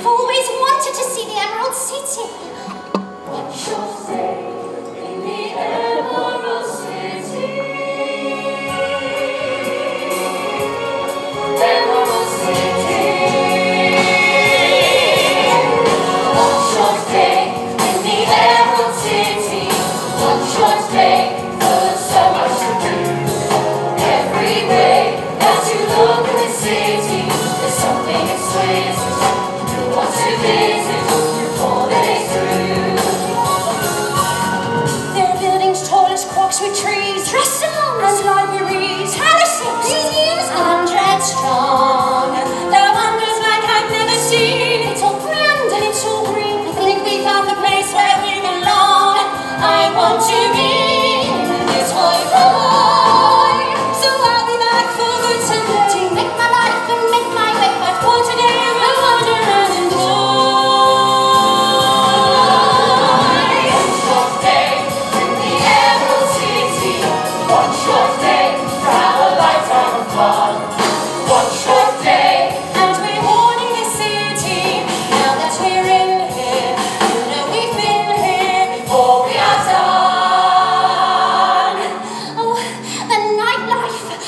I've always wanted to see the Emerald City.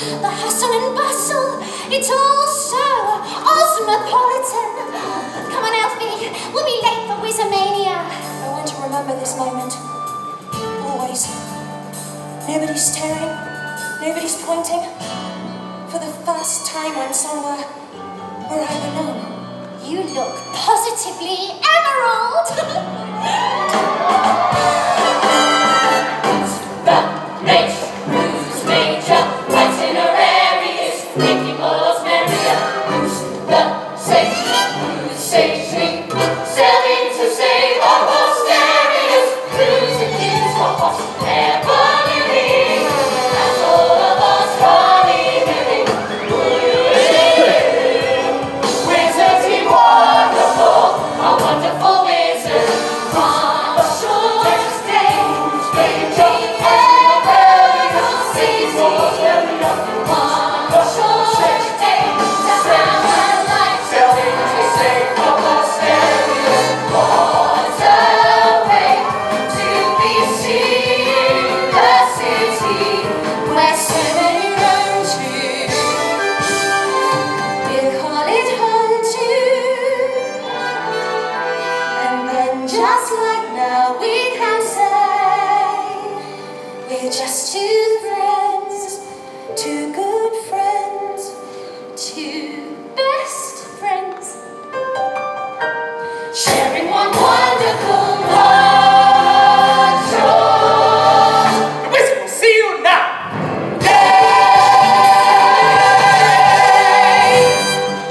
the hustle and bustle, it's all so osmopolitan. Come on, Elphie, we'll be late for Wizomania. I want to remember this moment, always. Nobody's staring, nobody's pointing. For the first time I'm somewhere where I belong. You look positively emerald! just like now we can say we're just two friends, two good friends, two best friends, sharing one.